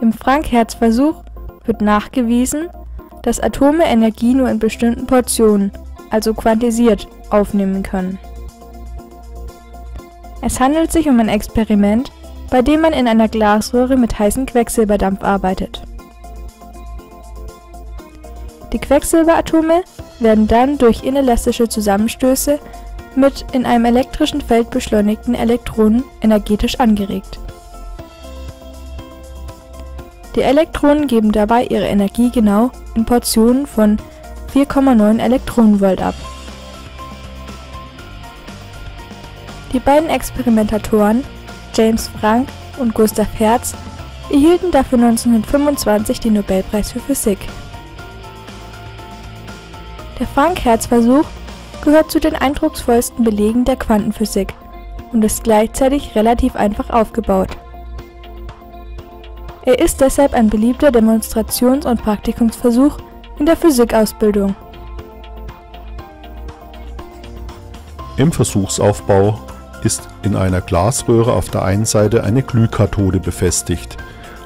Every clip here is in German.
Im Frank-Hertz-Versuch wird nachgewiesen, dass Atome Energie nur in bestimmten Portionen, also quantisiert, aufnehmen können. Es handelt sich um ein Experiment, bei dem man in einer Glasröhre mit heißem Quecksilberdampf arbeitet. Die Quecksilberatome werden dann durch inelastische Zusammenstöße mit in einem elektrischen Feld beschleunigten Elektronen energetisch angeregt. Die Elektronen geben dabei ihre Energie genau in Portionen von 4,9 Elektronenvolt ab. Die beiden Experimentatoren James Franck und Gustav Hertz erhielten dafür 1925 den Nobelpreis für Physik. Der Frank-Hertz-Versuch gehört zu den eindrucksvollsten Belegen der Quantenphysik und ist gleichzeitig relativ einfach aufgebaut. Er ist deshalb ein beliebter Demonstrations- und Praktikumsversuch in der Physikausbildung. Im Versuchsaufbau ist in einer Glasröhre auf der einen Seite eine Glühkathode befestigt,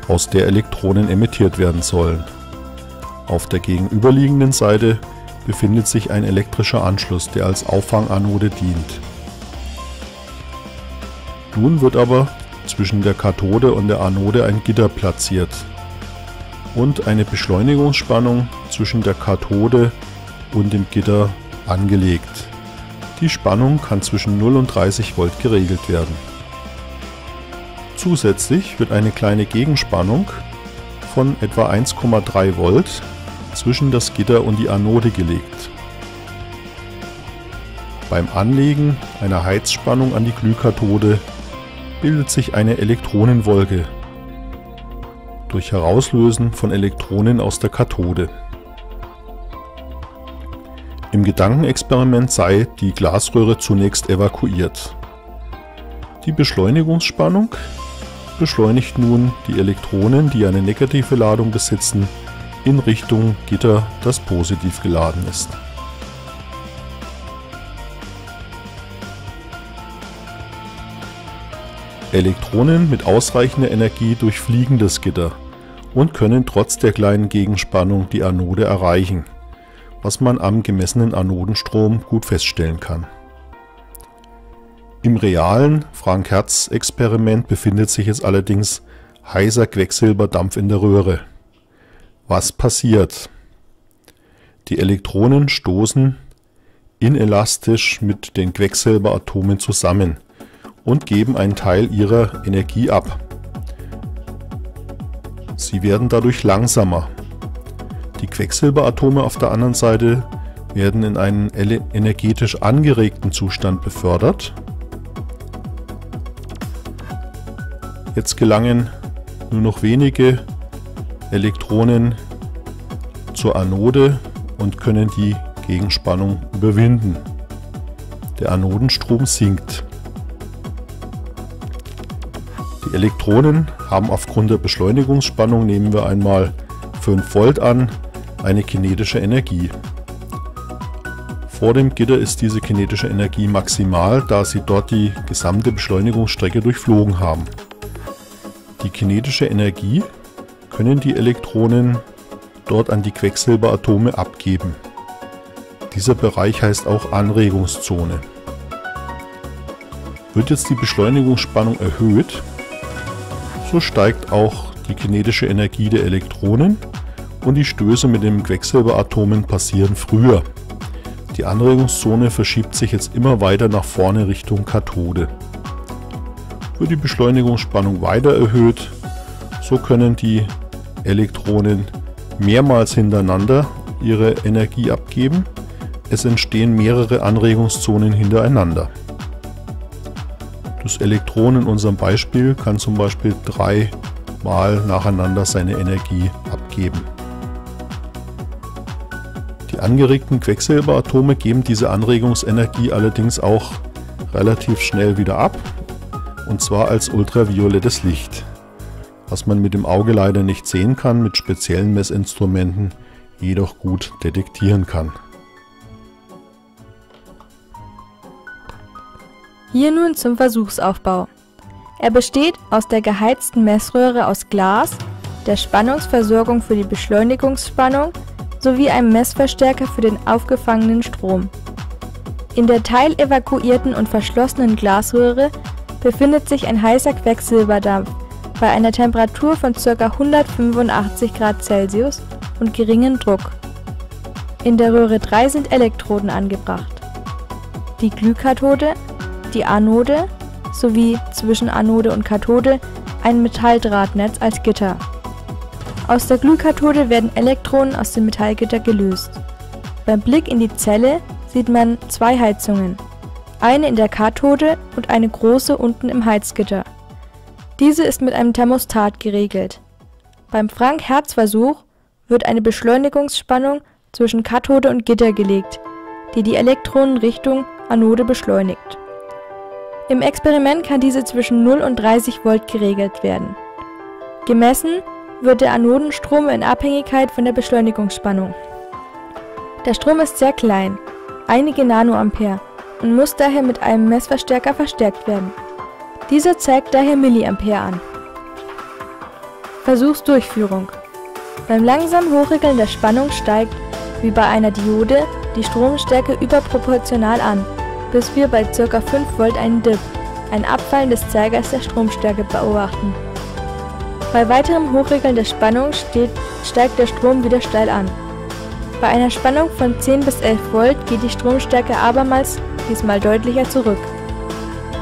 aus der Elektronen emittiert werden sollen. Auf der gegenüberliegenden Seite befindet sich ein elektrischer Anschluss, der als Auffanganode dient. Nun wird aber zwischen der Kathode und der Anode ein Gitter platziert und eine Beschleunigungsspannung zwischen der Kathode und dem Gitter angelegt. Die Spannung kann zwischen 0 und 30 Volt geregelt werden. Zusätzlich wird eine kleine Gegenspannung von etwa 1,3 Volt zwischen das Gitter und die Anode gelegt. Beim Anlegen einer Heizspannung an die Glühkathode bildet sich eine Elektronenwolke durch Herauslösen von Elektronen aus der Kathode. Im Gedankenexperiment sei die Glasröhre zunächst evakuiert. Die Beschleunigungsspannung beschleunigt nun die Elektronen, die eine negative Ladung besitzen, in Richtung Gitter, das positiv geladen ist. Elektronen mit ausreichender Energie durchfliegen das Gitter und können trotz der kleinen Gegenspannung die Anode erreichen, was man am gemessenen Anodenstrom gut feststellen kann. Im realen Frank-Hertz-Experiment befindet sich jetzt allerdings heißer Quecksilberdampf in der Röhre. Was passiert? Die Elektronen stoßen inelastisch mit den Quecksilberatomen zusammen und geben einen Teil ihrer Energie ab. Sie werden dadurch langsamer. Die Quecksilberatome auf der anderen Seite werden in einen energetisch angeregten Zustand befördert. Jetzt gelangen nur noch wenige Elektronen zur Anode und können die Gegenspannung überwinden. Der Anodenstrom sinkt. Elektronen haben aufgrund der Beschleunigungsspannung, nehmen wir einmal 5 Volt an, eine kinetische Energie. Vor dem Gitter ist diese kinetische Energie maximal, da sie dort die gesamte Beschleunigungsstrecke durchflogen haben. Die kinetische Energie können die Elektronen dort an die Quecksilberatome abgeben. Dieser Bereich heißt auch Anregungszone. Wird jetzt die Beschleunigungsspannung erhöht, so steigt auch die kinetische Energie der Elektronen und die Stöße mit den Quecksilberatomen passieren früher. Die Anregungszone verschiebt sich jetzt immer weiter nach vorne Richtung Kathode. Wird die Beschleunigungsspannung weiter erhöht, so können die Elektronen mehrmals hintereinander ihre Energie abgeben. Es entstehen mehrere Anregungszonen hintereinander. Das Elektron in unserem Beispiel kann zum Beispiel dreimal nacheinander seine Energie abgeben. Die angeregten Quecksilberatome geben diese Anregungsenergie allerdings auch relativ schnell wieder ab, und zwar als ultraviolettes Licht was man mit dem Auge leider nicht sehen kann, mit speziellen Messinstrumenten jedoch gut detektieren kann. Hier nun zum Versuchsaufbau. Er besteht aus der geheizten Messröhre aus Glas der Spannungsversorgung für die Beschleunigungsspannung sowie einem Messverstärker für den aufgefangenen Strom. In der teilevakuierten und verschlossenen Glasröhre befindet sich ein heißer Quecksilberdampf bei einer Temperatur von ca. 185 Grad Celsius und geringem Druck. In der Röhre 3 sind Elektroden angebracht. Die Glühkathode, die Anode sowie zwischen Anode und Kathode ein Metalldrahtnetz als Gitter. Aus der Glühkathode werden Elektronen aus dem Metallgitter gelöst. Beim Blick in die Zelle sieht man zwei Heizungen, eine in der Kathode und eine große unten im Heizgitter. Diese ist mit einem Thermostat geregelt. Beim Frank-Hertz-Versuch wird eine Beschleunigungsspannung zwischen Kathode und Gitter gelegt, die die Elektronen Richtung Anode beschleunigt. Im Experiment kann diese zwischen 0 und 30 Volt geregelt werden. Gemessen wird der Anodenstrom in Abhängigkeit von der Beschleunigungsspannung. Der Strom ist sehr klein, einige Nanoampere, und muss daher mit einem Messverstärker verstärkt werden. Dieser zeigt daher Milliampere an. Versuchsdurchführung Beim langsamen Hochregeln der Spannung steigt, wie bei einer Diode, die Stromstärke überproportional an, bis wir bei ca. 5 Volt einen Dip, ein Abfallen des Zeigers der Stromstärke beobachten. Bei weiterem Hochregeln der Spannung steht, steigt der Strom wieder steil an. Bei einer Spannung von 10 bis 11 Volt geht die Stromstärke abermals, diesmal deutlicher zurück.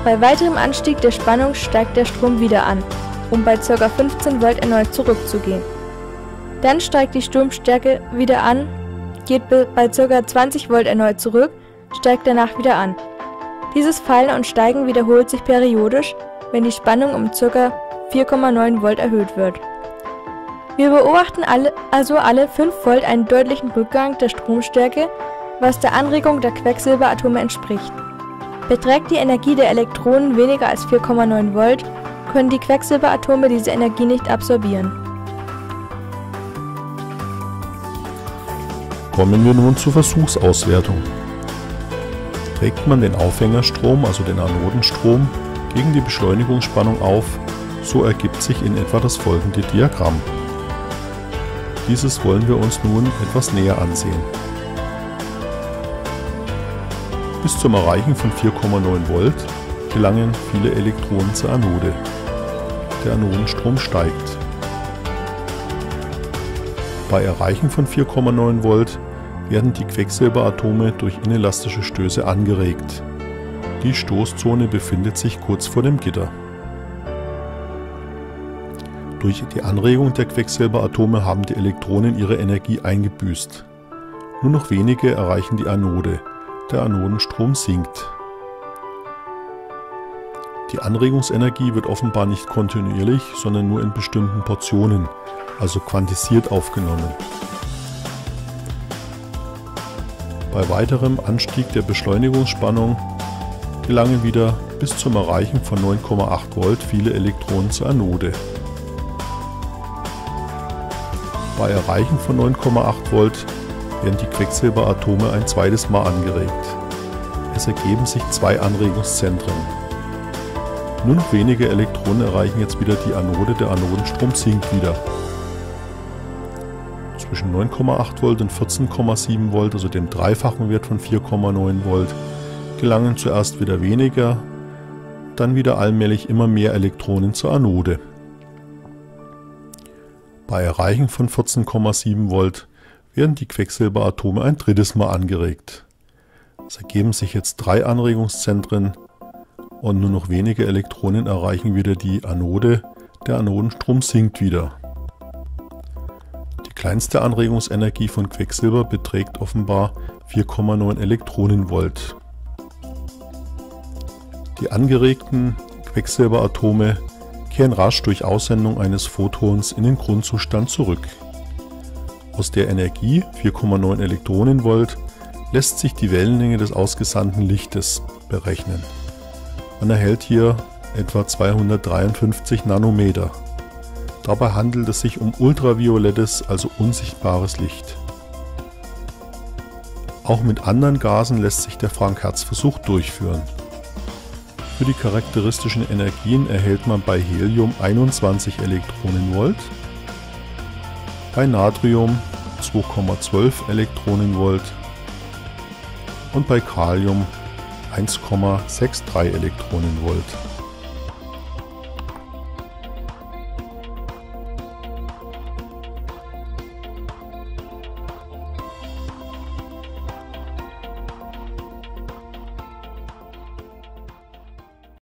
Bei weiterem Anstieg der Spannung steigt der Strom wieder an, um bei ca. 15 Volt erneut zurückzugehen. Dann steigt die Stromstärke wieder an, geht bei ca. 20 Volt erneut zurück, steigt danach wieder an. Dieses Fallen und Steigen wiederholt sich periodisch, wenn die Spannung um ca. 4,9 Volt erhöht wird. Wir beobachten alle, also alle 5 Volt einen deutlichen Rückgang der Stromstärke, was der Anregung der Quecksilberatome entspricht. Beträgt die Energie der Elektronen weniger als 4,9 Volt, können die Quecksilberatome diese Energie nicht absorbieren. Kommen wir nun zur Versuchsauswertung. Trägt man den Aufhängerstrom, also den Anodenstrom, gegen die Beschleunigungsspannung auf, so ergibt sich in etwa das folgende Diagramm. Dieses wollen wir uns nun etwas näher ansehen. Bis zum Erreichen von 4,9 Volt gelangen viele Elektronen zur Anode. Der Anodenstrom steigt. Bei Erreichen von 4,9 Volt werden die Quecksilberatome durch inelastische Stöße angeregt. Die Stoßzone befindet sich kurz vor dem Gitter. Durch die Anregung der Quecksilberatome haben die Elektronen ihre Energie eingebüßt. Nur noch wenige erreichen die Anode. Der Anodenstrom sinkt. Die Anregungsenergie wird offenbar nicht kontinuierlich, sondern nur in bestimmten Portionen, also quantisiert aufgenommen. Bei weiterem Anstieg der Beschleunigungsspannung gelangen wieder bis zum Erreichen von 9,8 Volt viele Elektronen zur Anode. Bei Erreichen von 9,8 Volt werden die Quecksilberatome ein zweites Mal angeregt. Es ergeben sich zwei Anregungszentren. Noch wenige Elektronen erreichen jetzt wieder die Anode, der Anodenstrom sinkt wieder. Zwischen 9,8 Volt und 14,7 Volt, also dem dreifachen Wert von 4,9 Volt, gelangen zuerst wieder weniger, dann wieder allmählich immer mehr Elektronen zur Anode. Bei Erreichen von 14,7 Volt werden die Quecksilberatome ein drittes Mal angeregt. Es ergeben sich jetzt drei Anregungszentren und nur noch wenige Elektronen erreichen wieder die Anode, der Anodenstrom sinkt wieder. Kleinste Anregungsenergie von Quecksilber beträgt offenbar 4,9 Elektronenvolt. Die angeregten Quecksilberatome kehren rasch durch Aussendung eines Photons in den Grundzustand zurück. Aus der Energie 4,9 Elektronenvolt lässt sich die Wellenlänge des ausgesandten Lichtes berechnen. Man erhält hier etwa 253 Nanometer. Dabei handelt es sich um ultraviolettes, also unsichtbares Licht. Auch mit anderen Gasen lässt sich der Frank-Hertz-Versuch durchführen. Für die charakteristischen Energien erhält man bei Helium 21 Elektronenvolt, bei Natrium 2,12 Elektronenvolt und bei Kalium 1,63 Elektronenvolt.